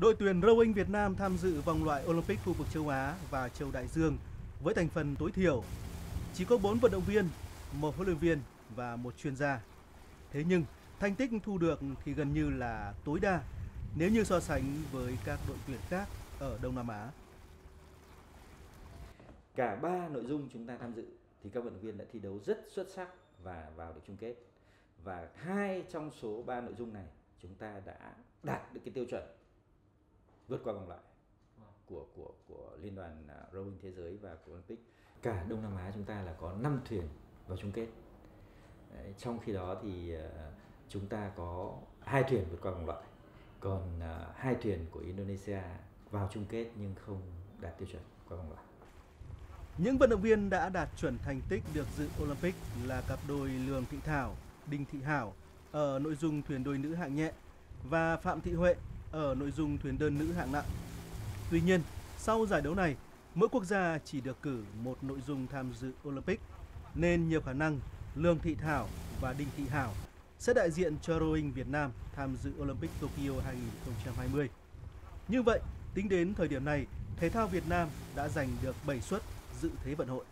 Đội tuyển rowing Việt Nam tham dự vòng loại Olympic khu vực châu Á và châu Đại Dương với thành phần tối thiểu. Chỉ có 4 vận động viên, một huấn luyện viên và một chuyên gia. Thế nhưng, thành tích thu được thì gần như là tối đa nếu như so sánh với các đội tuyển khác ở Đông Nam Á. Cả ba nội dung chúng ta tham dự thì các vận động viên đã thi đấu rất xuất sắc và vào được chung kết. Và hai trong số ba nội dung này chúng ta đã đạt được cái tiêu chuẩn vượt qua vòng loại của của của liên đoàn à, rowing thế giới và của Olympic. Cả Đông Nam Á chúng ta là có 5 thuyền vào chung kết. Đấy, trong khi đó thì uh, chúng ta có hai thuyền vượt qua vòng loại, còn uh, hai thuyền của Indonesia vào chung kết nhưng không đạt tiêu chuẩn qua vòng loại. Những vận động viên đã đạt chuẩn thành tích được dự Olympic là cặp đôi Lương Thị Thảo, Đinh Thị Hảo ở nội dung thuyền đôi nữ hạng nhẹ và Phạm Thị Huệ ở nội dung thuyền đơn nữ hạng nặng. Tuy nhiên, sau giải đấu này, mỗi quốc gia chỉ được cử một nội dung tham dự Olympic, nên nhiều khả năng Lương Thị Thảo và Đinh Thị Hảo sẽ đại diện cho rowing Việt Nam tham dự Olympic Tokyo 2020. Như vậy, tính đến thời điểm này, thể thao Việt Nam đã giành được 7 suất dự Thế vận hội.